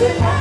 아